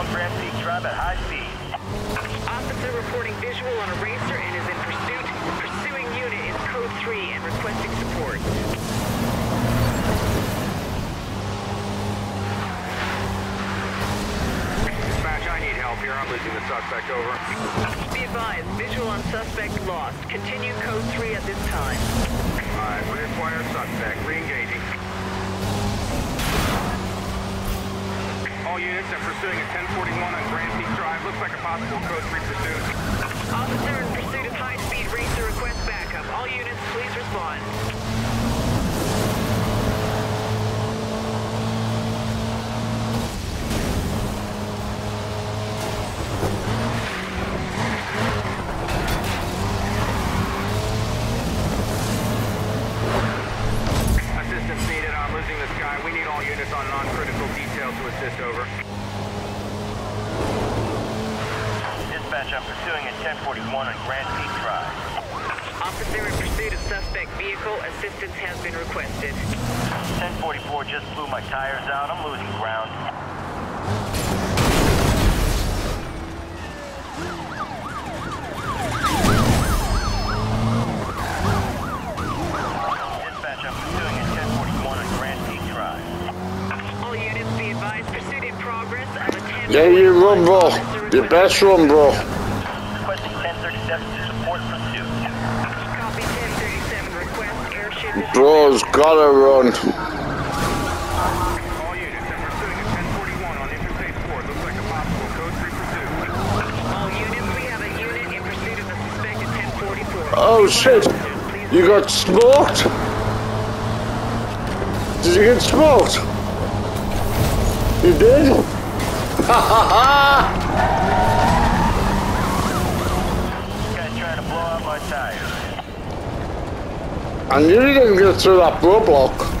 along Grand Peak Drive at high speed. Officer reporting visual on a racer and is in pursuit. Pursuing unit is code 3 and requesting support. Dispatch, I need help here. I'm losing the suspect. Over. Be advised, visual on suspect lost. Continue code 3 at this time. Alright, reacquire suspect. Re-engaging. Units are pursuing a 1041 on Grand Peak Drive. Looks like a possible code 3 pursuit. Officer in pursuit of high-speed racer request backup. All units, please respond. Assistance needed. I'm losing this guy. We need all units on non-critical detail to assist. Over. Dispatch, I'm pursuing a 1041 on Grand Peak Drive. Officer in pursuit of suspect vehicle. Assistance has been requested. 1044 just blew my tires out. I'm losing ground. Yeah, you run, bro. You best run, bro. Requesting 1037 to support pursuit. Copy 1037 request airship is Bro's gotta run. All units are pursuing a 1041 on Interstate 4. Looks like a possible code 3 pursuit. All units, we have a unit in pursuit of the suspected 1044. Oh shit! You got smoked? Did you get smoked? You did? I knew you didn't get through that roadblock.